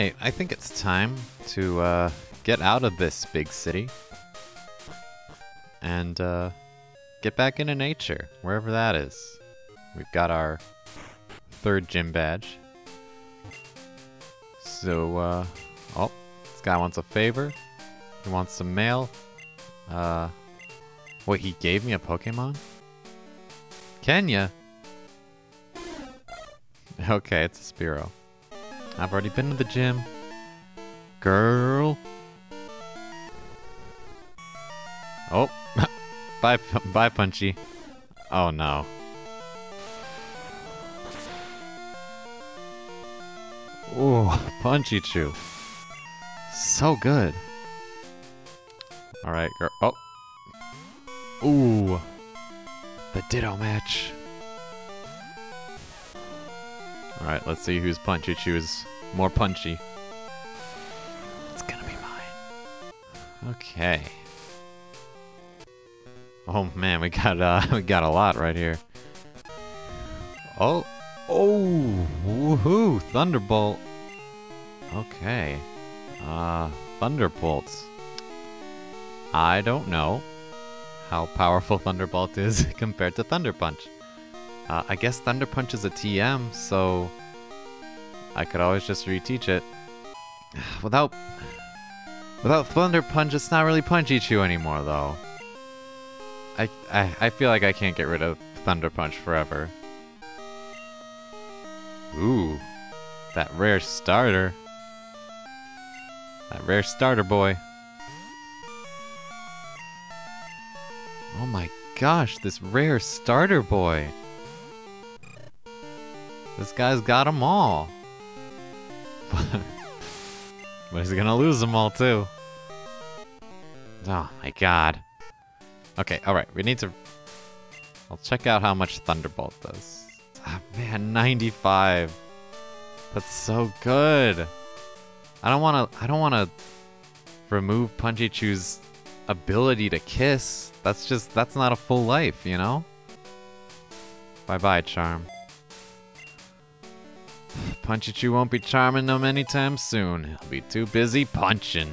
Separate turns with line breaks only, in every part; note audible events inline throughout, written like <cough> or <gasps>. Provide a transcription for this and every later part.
Alright, I think it's time to uh, get out of this big city and uh, get back into nature, wherever that is. We've got our third gym badge. So, uh, oh, this guy wants a favor. He wants some mail. Uh, wait, he gave me a Pokemon? Kenya? <laughs> Okay, it's a Spearow. I've already been to the gym. Girl. Oh, <laughs> bye, bye, Punchy. Oh no. Ooh, Punchichu. So good. Alright, girl. Oh. Ooh. The Ditto match. Alright, let's see whose Punchy is more punchy. It's gonna be mine. Okay. Oh man, we got uh <laughs> we got a lot right here. Oh oh woohoo! Thunderbolt. Okay. Uh Thunderbolts. I don't know how powerful <laughs> Thunderbolt is <laughs> compared to Thunder Punch. Uh, I guess Thunder Punch is a TM, so I could always just reteach it. <sighs> Without without Thunder Punch, it's not really Punchichu anymore, though. I, I I feel like I can't get rid of Thunder Punch forever. Ooh, that rare starter. That rare starter boy. Oh my gosh, this rare starter boy. This guy's got them all. <laughs> but he's gonna lose them all too. Oh my god. Okay, alright, we need to... I'll check out how much Thunderbolt does. Ah, man, 95. That's so good. I don't want to... I don't want to remove Punchichu's ability to kiss. That's just... That's not a full life, you know? Bye-bye, Charm. Punchichu won't be charming them anytime soon. He'll be too busy punching.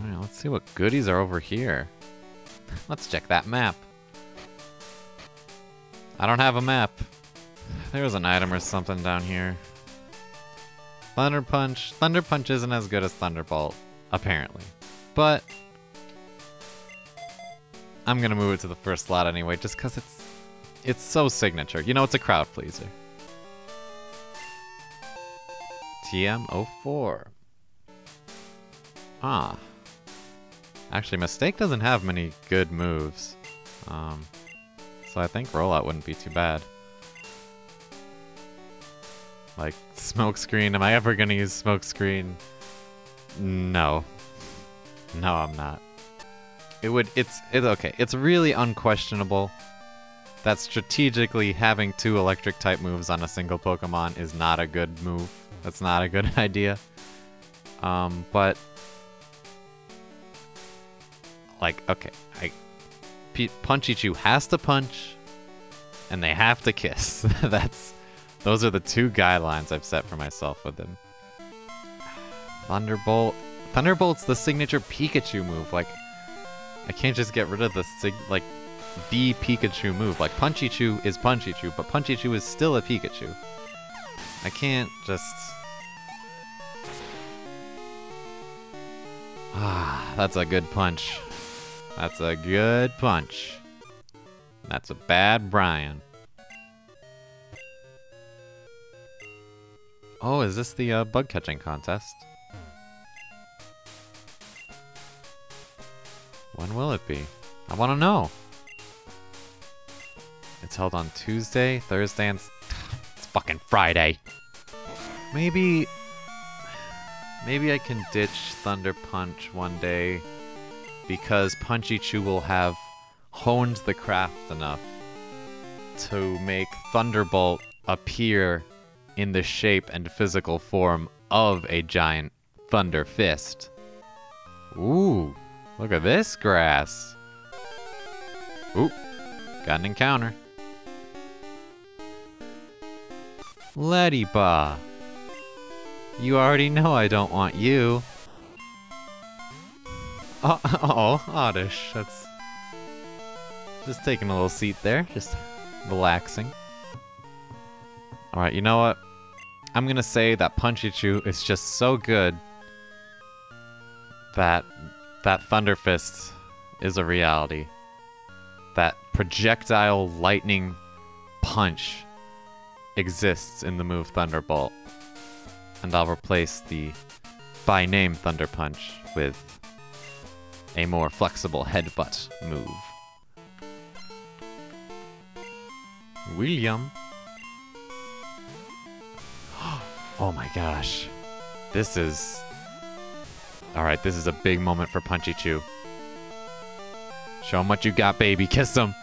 Alright, let's see what goodies are over here. <laughs> Let's check that map. I don't have a map. There was an item or something down here. Thunder Punch. Thunder Punch isn't as good as Thunderbolt, apparently. But I'm gonna move it to the first slot anyway, just because it's it's so signature. You know, it's a crowd pleaser. TM04. Ah. Actually, Mistake doesn't have many good moves. Um, so I think Rollout wouldn't be too bad. Like, Smokescreen, am I ever gonna use Smokescreen? No. No, I'm not. It would, it's, it's okay. It's really unquestionable that strategically having two electric type moves on a single Pokemon is not a good move. That's not a good <laughs> idea. Um, but like, okay, I P Punchichu has to punch, and they have to kiss. <laughs> That's those are the two guidelines I've set for myself with them. Thunderbolt. Thunderbolt's the signature Pikachu move. Like, I can't just get rid of the sig like the Pikachu move. Like Punchichu is Punchichu, but Punchichu is still a Pikachu. I can't just Ah, that's a good punch. That's a good punch. That's a bad Brian. Oh, is this the uh, bug catching contest? When will it be? I want to know. It's held on Tuesday, Thursday, and <sighs> it's fucking Friday. Maybe Maybe I can ditch Thunder Punch one day because Punchichu will have honed the craft enough to make Thunderbolt appear in the shape and physical form of a giant Thunder Fist. Ooh, look at this grass. Ooh, got an encounter. Letty You already know I don't want you. Oh, <laughs> oh, Oddish. That's just taking a little seat there, just relaxing. Alright, you know what? I'm gonna say that Punchichu is just so good that that Thunder Fist is a reality. That projectile lightning punch exists in the move Thunderbolt. And I'll replace the by name Thunder Punch with a more flexible headbutt move. William. <gasps> oh my gosh. This is... Alright, this is a big moment for Punchichu. Show him what you got, baby. Kiss him.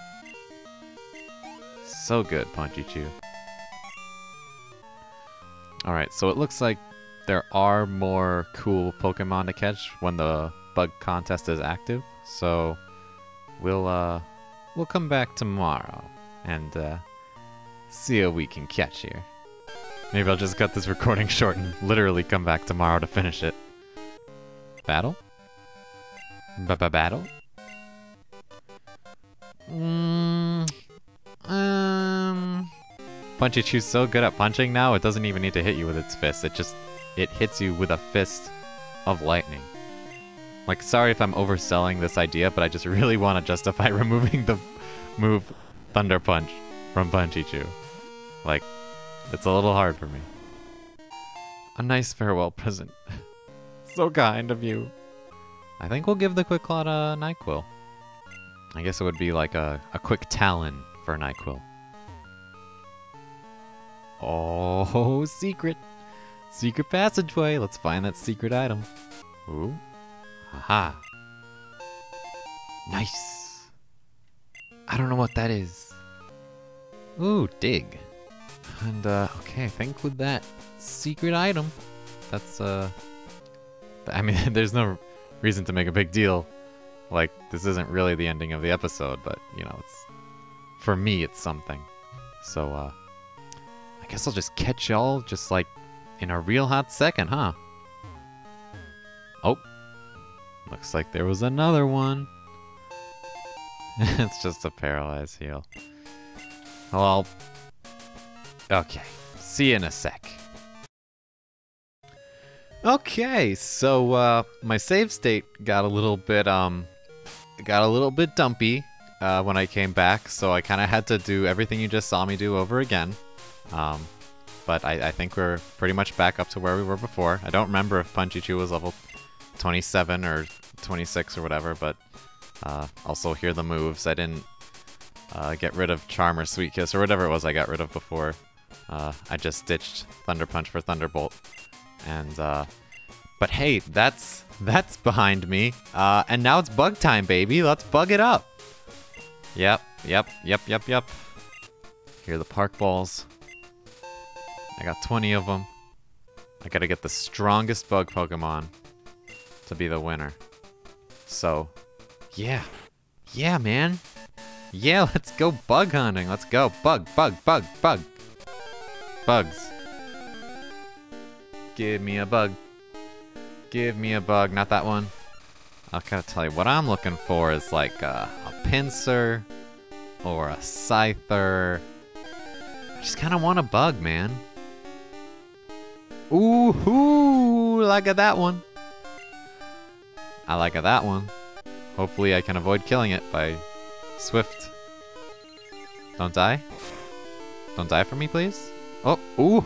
So good, Punchichu. Alright, so it looks like there are more cool Pokemon to catch when the bug contest is active. So we'll uh we'll come back tomorrow and uh see what we can catch here. Maybe I'll just cut this <laughs> recording short and literally come back tomorrow to finish it. Battle? B-b-battle? Mm, um, Punchichu's so good at punching now, it doesn't even need to hit you with its fist. It just, it hits you with a fist of lightning. Like, sorry if I'm overselling this idea, but I just <laughs> really want to justify <laughs> removing the move Thunder Punch from Punchichu. Like, it's a little hard for me. A nice farewell present. <laughs> so kind of you. I think we'll give the Quick Claw to Nyquil. I guess it would be like a, a quick talon for Nyquil. Oh, <laughs> secret. Secret passageway. Let's find that secret item. Ooh. Aha. Nice. I don't know what that is. Ooh, dig. And, uh, okay, I think with that secret item, that's, uh, I mean, <laughs> there's no reason to make a big deal. Like, this isn't really the ending of the episode, but, you know, it's, for me, it's something. So, uh, I guess I'll just catch y'all just, like, in a real hot second, huh? Oh. Looks like there was another one. <laughs> it's just a paralyzed heal. Well, okay. See you in a sec. Okay, so uh, my save state got a little bit um, got a little bit dumpy uh, when I came back, so I kind of had to do everything you just saw me do over again. Um, but I, I, think we're pretty much back up to where we were before. I don't remember if Punchy Punchichu was level 27 or 26 or whatever, but uh, also hear the moves. I didn't uh, get rid of Charm or Sweet Kiss or whatever it was I got rid of before. Uh, I just ditched Thunder Punch for Thunderbolt. And, uh, but hey, that's, that's behind me. Uh, and now it's bug time, baby. Let's bug it up. Yep, yep, yep, yep, yep. Here are the park balls. I got 20 of them. I gotta get the strongest bug Pokemon to be the winner. So, yeah. Yeah, man. Yeah, <laughs> let's go bug hunting. Let's go. Bug, bug, bug, bug. Bugs. Give me a bug. Give me a bug. Not that one. I gotta tell you, what I'm looking for is like a, a Pinsir or a Scyther. I just kind of want a bug, man. Ooh, hoo, like at that one. I like that one. Hopefully I can avoid killing it by Swift. Don't die. Don't die for me, please. Oh, ooh.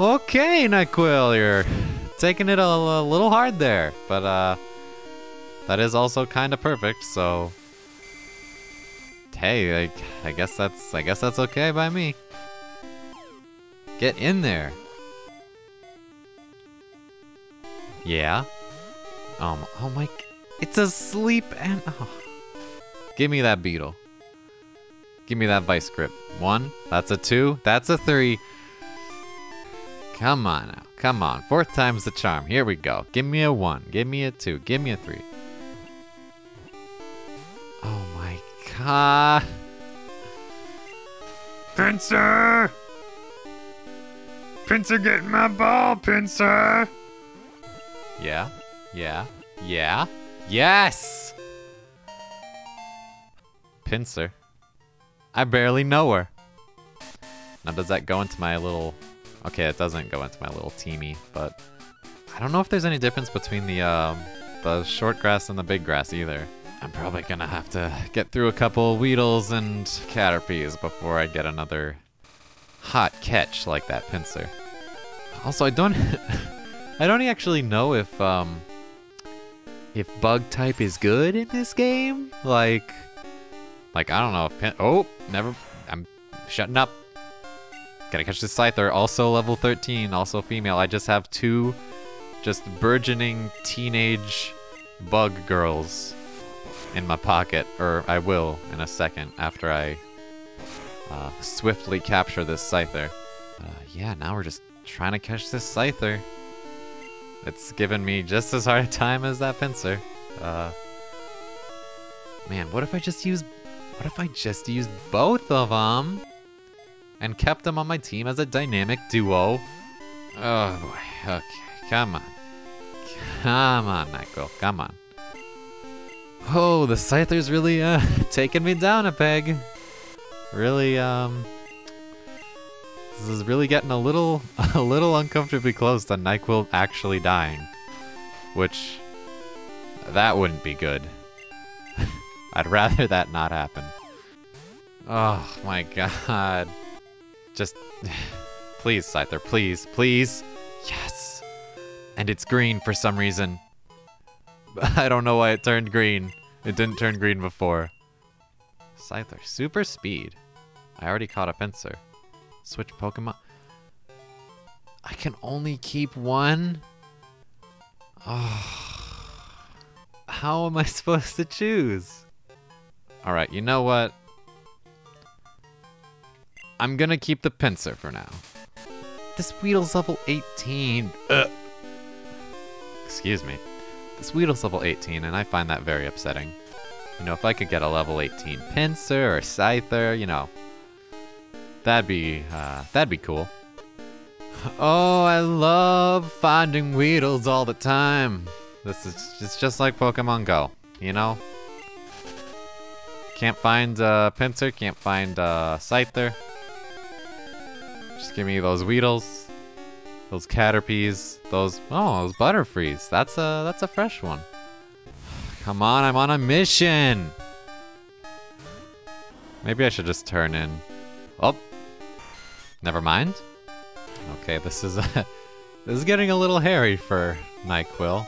Okay, Nyquil, you're taking it a, a little hard there, but uh, that is also kind of perfect. So, hey, I, I guess that's I guess that's okay by me. Get in there. Yeah. Um. Oh my. It's asleep and. Oh. Give me that beetle. Give me that vice grip. One. That's a two. That's a three. Come on now. Come on. Fourth time's the charm. Here we go. Give me a one. Give me a two. Give me a three. Oh my god. Pinsir! Pinsir getting my ball, Pinsir! Yeah, yeah, yeah, yes! Pinsir. I barely know her. Now does that go into my little... Okay, it doesn't go into my little teamy, but... I don't know if there's any difference between the, um, the short grass and the big grass either. I'm probably gonna have to get through a couple Weedles and Caterpies before I get another hot catch like that Pinsir. Also, I don't... <laughs> I don't actually know if, um... If bug type is good in this game. Like... Like, I don't know if Pin... Oh! Never... I'm shutting up. Gotta catch this Scyther. Also level 13. Also female. I just have two just burgeoning teenage bug girls in my pocket, or I will in a second after I uh, swiftly capture this Scyther. Uh, yeah, now we're just trying to catch this Scyther. It's given me just as hard a time as that Pinsir. Uh, man, what if I just use... What if I just used both of them? And kept them on my team as a dynamic duo? Oh boy, okay, come on. Come on, Nyquil, come on. Oh, the Scyther's really, uh, <laughs> taking me down a peg. Really, um... This is really getting a little, <laughs> a little uncomfortably close to NyQuil actually dying. Which, that wouldn't be good. <laughs> I'd rather that not happen. Oh my god. Just, <sighs> please, Scyther, please, please. Yes! And it's green for some reason. <laughs> I don't know why it turned green. It didn't turn green before. Scyther, super speed. I already caught a Pinsir. Switch Pokemon. I can only keep one? Oh. How am I <laughs> supposed to choose? Alright, you know what? I'm gonna keep the Pinsir for now. This Weedle's level 18. Ugh. Excuse me. This Weedle's level 18, and I find that very upsetting. You know, if I could get a level 18 Pinsir or Scyther, you know, that'd be, uh, that'd be cool. Oh, I love finding Weedles all the time. This is it's just like Pokemon Go, you know? Can't find uh, Pinsir, can't find uh, Scyther. Just give me those Weedles, those Caterpies, those oh, those Butterfrees. That's a that's a fresh one. Come on, I'm on a mission. Maybe I should just turn in. Oh, never mind. Okay, this is a, <laughs> uh, this is getting a little hairy for Nyquil.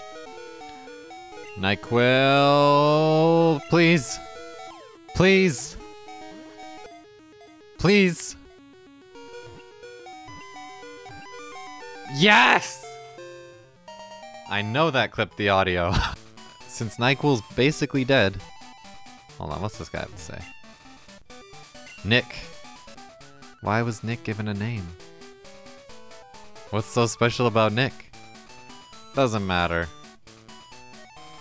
Nyquil, please, please, please. Yes! I know that clipped the audio. <laughs> Since Nyquil's basically dead. Hold on, what's this guy have to say? Nick. Why was Nick given a name? What's so special about Nick? Doesn't matter.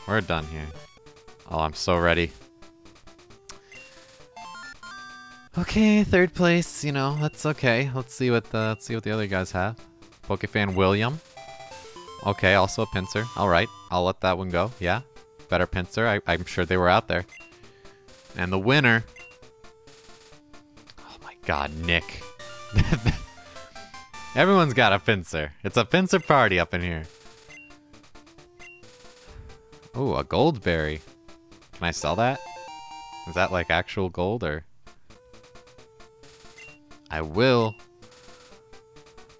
We're done here. Oh, I'm so ready. Okay, third place, you know, that's okay. Let's see what the let's see what the other guys have. Pokefan William. Okay, also a Pinsir. Alright, I'll let that one go. Yeah, better Pinsir. I, I'm sure they were out there. And the winner... God, Nick. <laughs> Everyone's got a Pinsir. It's a Pinsir party up in here. Oh, a Goldberry. Can I sell that? Is that like actual gold or... I will.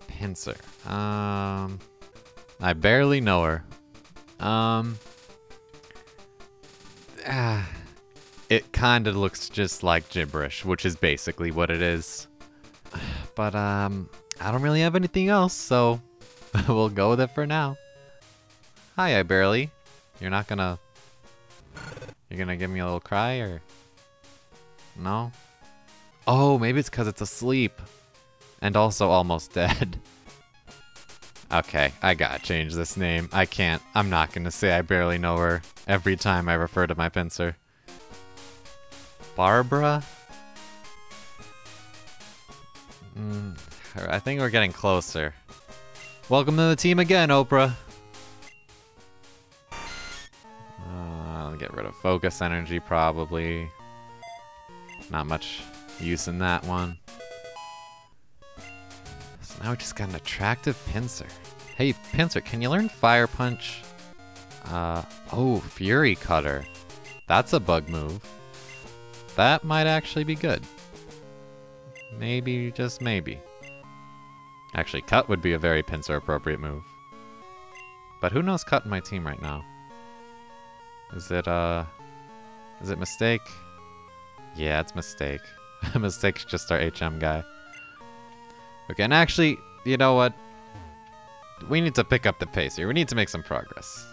Pinsir. Um, I barely know her. Um, ah, it kind of looks just like gibberish, which is basically what it is. <sighs> But um, I don't really have anything else, so <laughs> we'll go with it for now. Hi, I barely. You're not gonna. You're gonna give me a little cry or? No. Oh, maybe it's because it's asleep. And also almost dead. <laughs> Okay, I gotta change this name. I can't. I'm not gonna say I barely know her every time I refer to my Pinsir. Barbara? Mm, I think we're getting closer. Welcome to the team again, Oprah. Uh, I'll get rid of focus energy, probably. Not much use in that one. So now we just got an attractive Pinsir. Hey, Pinsir, can you learn Fire Punch? Uh, oh, Fury Cutter. That's a bug move. That might actually be good. Maybe, just maybe. Actually, Cut would be a very pincer appropriate move. But who knows Cut in my team right now? Is it, uh... Is it Mistake? Yeah, it's Mistake. <laughs> Mistake's just our HM guy. Okay, and actually, you know what? We need to pick up the pace here. We need to make some progress.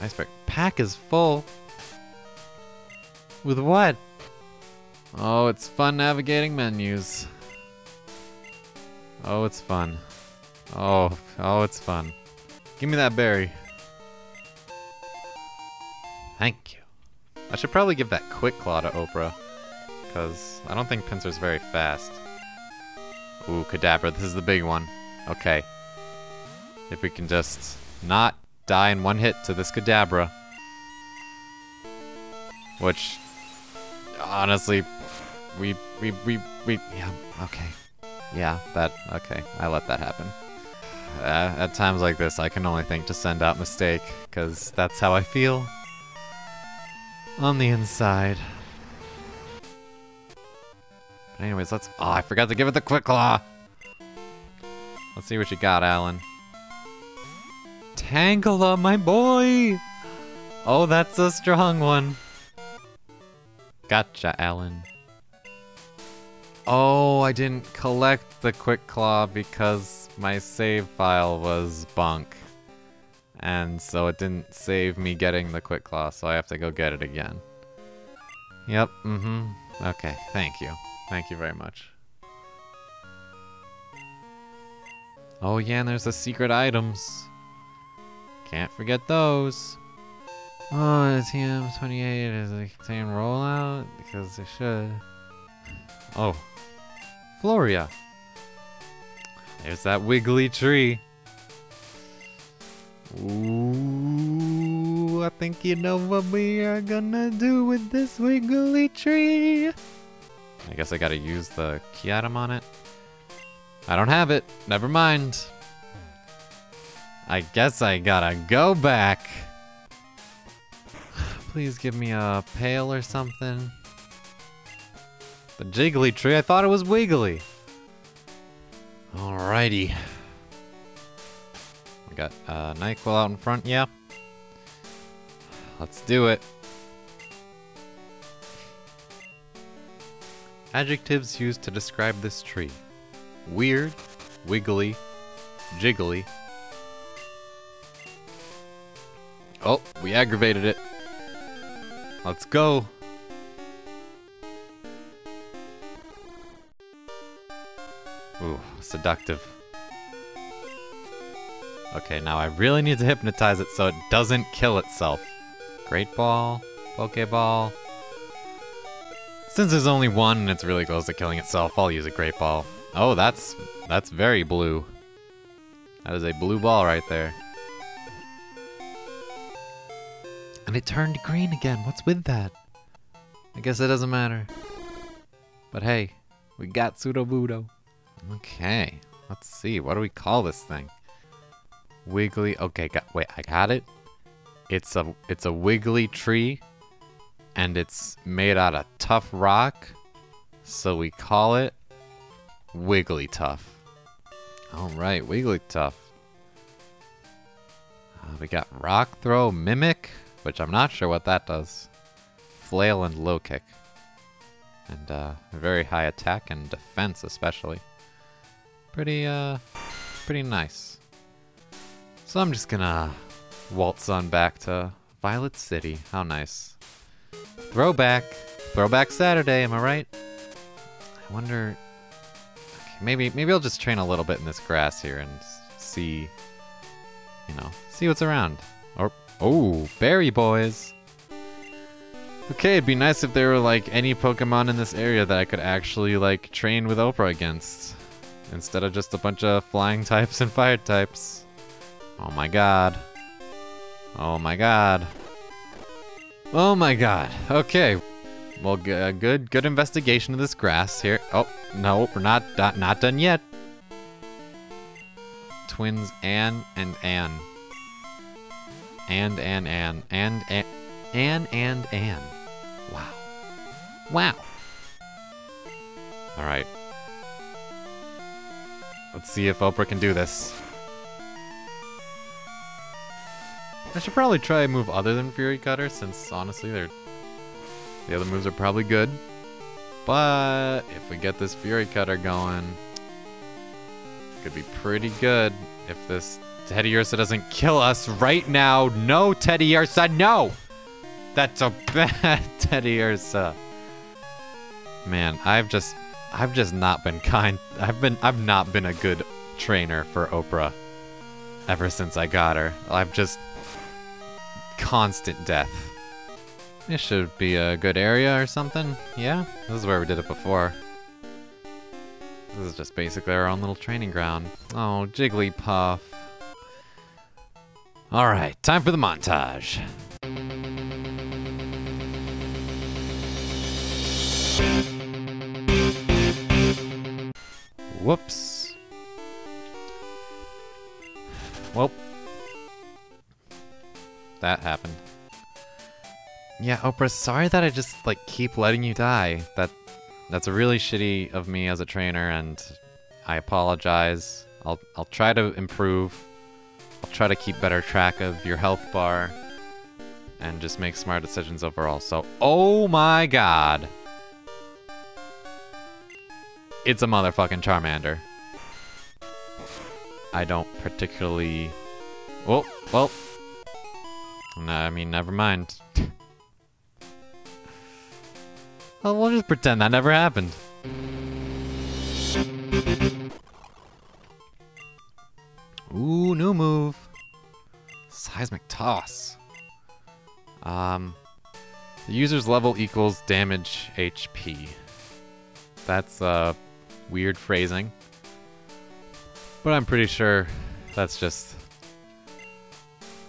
Iceberg pack is full. With what? Oh, it's fun navigating menus. Oh, it's fun. Oh, oh, it's fun. Give me that berry. Thank you. I should probably give that quick claw to Oprah. Because I don't think Pinsir's very fast. Ooh, Kadabra, this is the big one. Okay. If we can just not die in one hit to this Kadabra. Which, honestly, we, we, we, we, yeah, okay. Yeah, that, okay, I let that happen. Uh, at times like this, I can only think to send out Mistake, because that's how I feel. On the inside. But anyways, let's, oh, I forgot to give it the Quick Claw! Let's see what you got, Alan. Tangela, my boy! Oh, that's a strong one. Gotcha, Alan. Oh, I didn't collect the Quick Claw because my save file was bunk. And so it didn't save me getting the Quick Claw, so I have to go get it again. Yep, mm-hmm. Okay, thank you. Thank you very much. Oh yeah, and there's the secret items. Can't forget those. Oh, the TM28 is a contain rollout? Because they should. Oh. Floria. There's that wiggly tree. Ooh, I think you know what we are gonna do with this wiggly tree. I guess I gotta use the key item on it. I don't have it. Never mind. I guess I gotta go back. Please give me a pail or something. The jiggly tree, I thought it was wiggly. Alrighty. We got uh, NyQuil out in front, yeah. Let's do it. Adjectives used to describe this tree. Weird, wiggly, jiggly. Oh, we aggravated it. Let's go. Ooh, seductive. Okay, now I really need to hypnotize it so it doesn't kill itself. Great Ball, Pokeball. Since there's only one and it's really close to killing itself, I'll use a Great Ball. Oh, that's that's very blue. That is a blue ball right there. And it turned green again. What's with that? I guess it doesn't matter. But hey, we got Sudowoodo. Okay, let's see. What do we call this thing? Wiggly. Okay, got, wait, I got it. It's a it's a wiggly tree, and it's made out of tough rock. So we call it Wiggly Tough. All right, Wigglytuff. Uh, we got Rock Throw Mimic, which I'm not sure what that does. Flail and Low Kick. And uh, very high attack and defense especially. Pretty, uh, pretty nice. So I'm just gonna waltz on back to Violet City. How nice. Throwback. Throwback Saturday, am I right? I wonder Okay, maybe maybe I'll just train a little bit in this grass here and see, you know, see what's around. Or oh, berry boys. Okay, it'd be nice if there were like any Pokemon in this area that I could actually like train with Oprah against. instead of just a bunch of flying <laughs> types and fire types. Oh my god. Oh my god. Oh my god. Okay. Well, uh, good, good investigation of this grass here. Oh, no, we're not, not, not done yet. Twins Anne and Anne. And, and, and, and, and, and, and, and. Wow. Wow. All right. Let's see if Oprah can do this. I should probably try a move other than Fury Cutter, since honestly, they're the other moves are probably good. But if we get this Fury Cutter going, could be pretty good if this Teddiursa doesn't kill us right now. No, Teddiursa, no! That's a <laughs> bad Teddiursa. Man, I've just I've just not been kind. I've been I've not been a good trainer for Oprah ever since I got her. I've just constant death. This should be a good area or something. Yeah, this is where we did it before. This is just basically our own little training ground. Oh, Jigglypuff. Alright, time for the montage. Whoops. Well, that happened. Yeah, Oprah, sorry that I just like keep letting you die. That that's really shitty of me as a trainer and I apologize. I'll I'll try to improve. I'll try to keep better track of your health bar and just make smart decisions overall. So, oh my god. It's a motherfucking Charmander. I don't particularly... Well, well. No, I mean, never mind. <laughs> well, we'll just pretend that never happened. Ooh, new move. Seismic Toss. Um, the user's level equals damage HP. That's, uh, weird phrasing. But I'm pretty sure that's just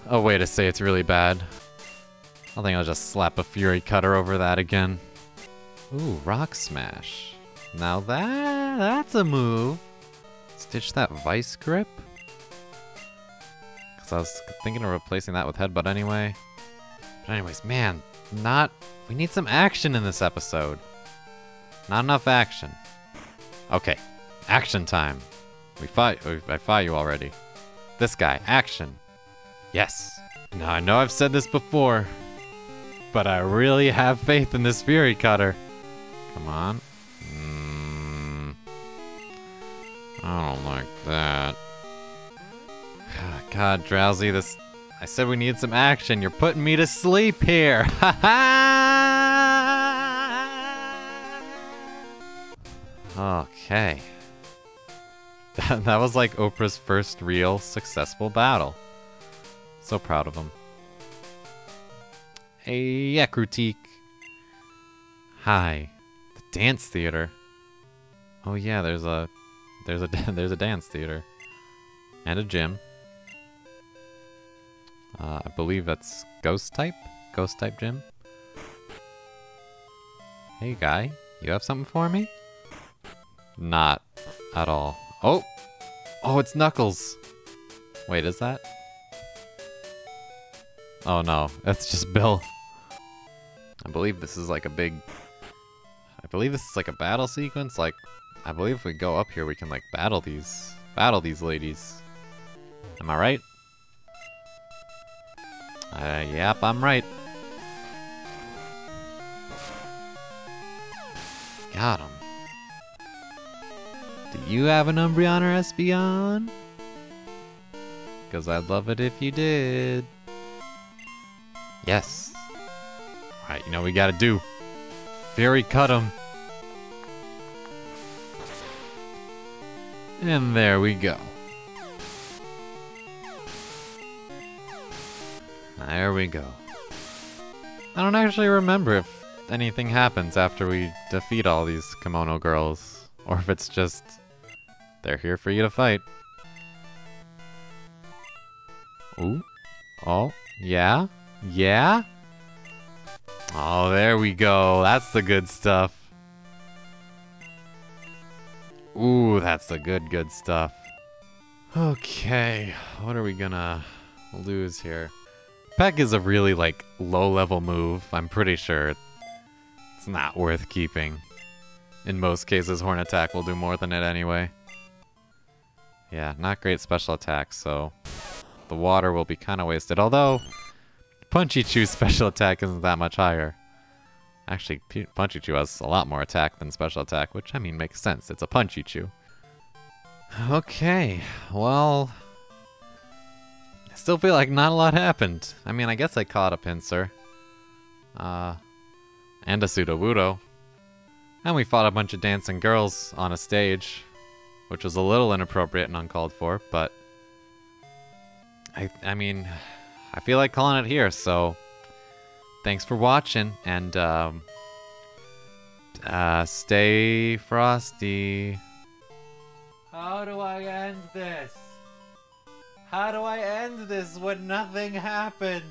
a way to say it's really bad. I think I'll just slap a Fury Cutter over that again. Ooh, Rock Smash. Now that that's a move. Stitch that Vice Grip? Because I was thinking of replacing that with Headbutt anyway. But anyways, man, not... We need some action in this episode. Not enough action. Okay, action time. We fought. I fought you already. This guy, action. Yes. Now I know I've said this before, but I really have faith in this Fury Cutter. Come on. Mm, I don't like that. God, Drowzee, this. I said we need some action. You're putting me to sleep here. Ha <laughs> ha! Okay. That, <laughs> that was like Oprah's first real successful battle. So proud of him. Hey, Ecruteak. Hi. The dance theater. Oh yeah, there's a there's a <laughs> there's a dance theater and a gym. Uh, I believe that's ghost type, ghost type gym. Hey guy, you have something for me? Not at all. Oh! Oh, it's Knuckles! Wait, is that? Oh no, that's just Bill. I believe this is like a big... I believe this is like a battle sequence, like... I believe if we go up here we can like battle these... Battle these ladies. Am I right? Uh, yep, I'm right. Got him. Do you have an Umbreon or Espeon? Because I'd love it if you did. Yes. Alright, you know we gotta do. Fury cut him. And there we go. There we go. I don't actually remember if anything happens after we defeat all these kimono girls. Or if it's just they're here for you to fight. Ooh. Oh, yeah? Yeah? Oh, there we go. That's the good stuff. Ooh, that's the good, good stuff. Okay, what are we gonna lose here? Peck is a really, like, low-level move. I'm pretty sure it's not worth keeping. In most cases, Horn Attack will do more than it anyway. Yeah, not great special attacks, so the water will be kind of wasted. Although, Punchichu's <laughs> special attack isn't that much higher. Actually, Punchichu has a lot more attack than special attack, which, I mean, makes sense. It's a Punchichu. Okay, well... Still feel like not a lot happened. I mean, I guess I caught a Pinsir. Uh, and a Sudowoodo. And we fought a bunch of dancing girls on a stage, which was a little inappropriate and uncalled for, but... I, I mean, I feel like calling it here, so... Thanks for watching, and, um... Uh, stay frosty. How do I end this? How do I end this when nothing happened?